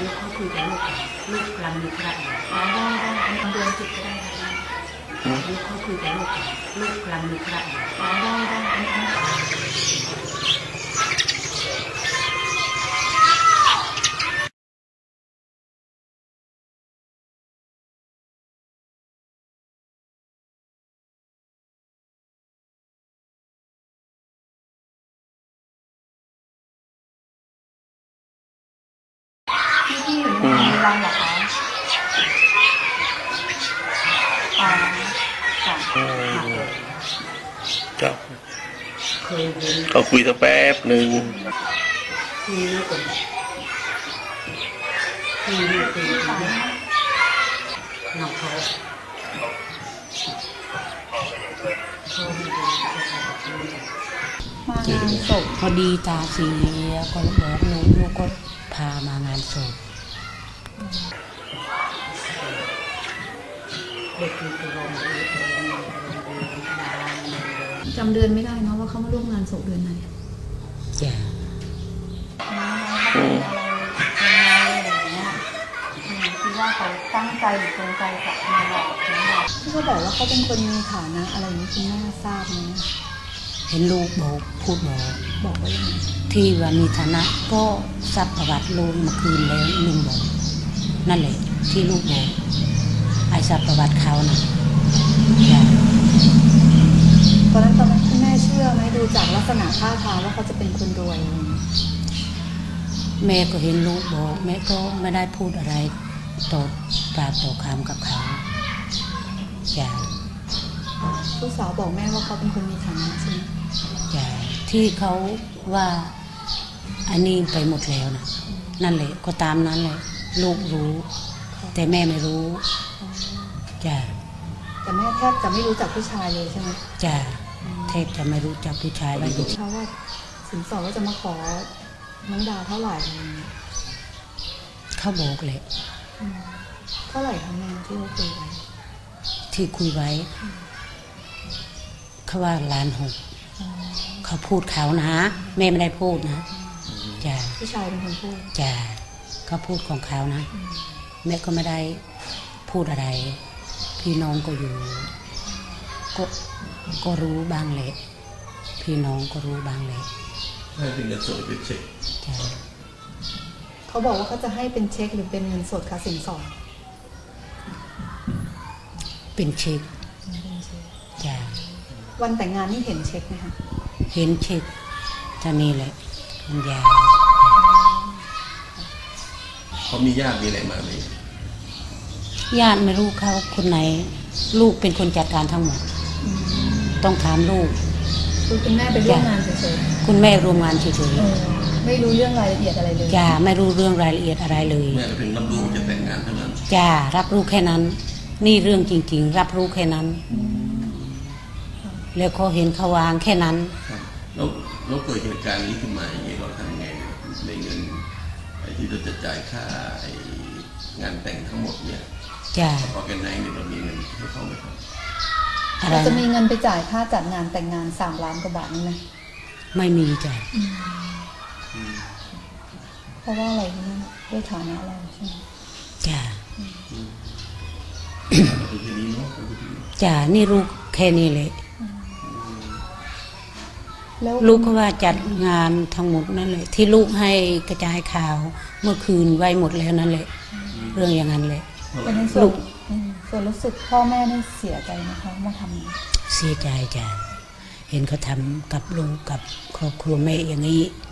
ลูกเขาคุยแต่ลูกลูกกลังมีธุระอยู่อ๋อได้ได้เอาเดือนจุดก็ได้ลูกเขาคุยกับลูกลูกกำลังมีธุระอยู่อ๋อได้ได้ มย์เหรอคะอ๋อค่ะครับเคยเห็นก็คุยสักแป๊บหนึ่งที่ลูกเป็นที่ลูกเป็นน้องเขาเขาไม่ได้มางานศพพอดีตาเสียก็บอกลูกลูกก็พามางานศพ จำเดือนไม่ได้เนอะว่าเขามาร่วมงานศพเดือนไหนจ้ะคิดว่าเขาตั้งใจหรือจงใจจะมาหลอกหรือเปล่าที่เขาบอกว่าเขาเป็นคนมีฐานะอะไรนี้คุณแม่ทราบไหมเห็นลูกบอกพูดบอกบอกว่ายังไงที่ว่ามีฐานะก็ทรัพย์ประวัติลูกเมาคืนแล้วลุงบอก นั่นแหละที่ลูกบอกไอ้ทรัพย์ประวัติเขานะจ้ะตอนนั้นตอนนั้นคุณแม่เชื่อไหมดูจากลักษณะท่าทางว่าเขาจะเป็นคนรวยอะไรอย่างเงี้ยแม่ก็เห็นลูกบอกแม่ก็ไม่ได้พูดอะไรตอบปากต่อคำกับเขาจ้ะลูกสาวบอกแม่ว่าเขาเป็นคนมีฐานะใช่ไหมจ้ะที่เขาว่าอันนี้ไปหมดแล้วนะนั่นแหละก็ตามนั้นเลย ลูกรู้ แต่แม่ไม่รู้จ้ะแต่แม่แทบจะไม่รู้จักผู้ชายเลยใช่ไหมจ้ะเทพจะไม่รู้จักผู้ชายว่าอยู่เขาว่าสินสอดว่าจะมาขอน้องดาเท่าไหร่อะไรอย่างเงี้ยเขาบอกเลยอืมเท่าไหร่คะแม่ที่เขาคุยไว้ที่คุยไว้เขาว่าล้านหกอ๋อเขาพูดเขานะแม่ไม่ได้พูดนะจ้ะผู้ชายเป็นคนพูดจ้ะ เขาพูดของเขานะ แม่ก็ไม่ได้พูดอะไร พี่น้องก็อยู่ ก็ก็รู้บ้างแหละพี่น้องก็รู้บ้างแหละให้เป็นเงินสดเป็นเช็คจ้ะเขาบอกว่าเขาจะให้เป็นเช็คหรือเป็นเงินสดคะสินสอดเป็นเช็คเป็นเช็คจ้ะวันแต่งงานนี่เห็นเช็คไหมคะเห็นเช็คเท่านี้แหละมันยาว เขามีญาติมีอะไรมาไหมญาติไม่รู้เขาคนไหน ลูกเป็นคนจัดการทั้งหมด ต้องถามลูกคือคุณแม่ไปร่วมงานเฉยคุณแม่รวมงานเฉยๆเออไม่รู้เรื่องรายละเอียดอะไรเลยๆจ้าไม่รู้เรื่องรายละเอียดอะไรเลยแม่ก็ถึงรับรู้จะแต่งงานเท่านั้นจ้ารับรู้แค่นั้น นี่เรื่องจริง ๆ รับรู้แค่นั้น แล้วก็เห็นเขาวางแค่นั้นครับแล้วแล้วเกิดเหตุการณ์นี้ขึ้นมาอย่างนี้เราทำ ที่เราจะจ่ายค่าไอ้งานแต่งทั้งหมดเนี่ยจ้าออแกไนเนี่ยเรามีเงินให้เขาไหมครับอะไรเราจะมีนะเงินไปจ่ายค่าจัดงานแต่งงานสามล้านกว่าบาทนี่นะไม่มีจ้าเพราะว่าอะไรนี่ด้วยฐานะเราใช่ไหมจ้าเอาไปทีนี้เนาะเอาไปทีนี้ จ้านี่รู้แค่นี้เลยแล้วลูกก็ว่าจัดงานทั้งหมดนั่นแหละที่ลูกให้กระจายข่าวเมื่อคืนไว้หมดแล้วนั่นแหละเรื่องอย่างนั้นเลยเป็นในส่ลูวนกอืมส่วนรู้สึกพ่อแม่ได้เสียใจนะคะมาทำอย่างนี้เสียใจจ้ะเห็นเขาทำกับลูกกับครอบครัวแม่อย่างนี้อ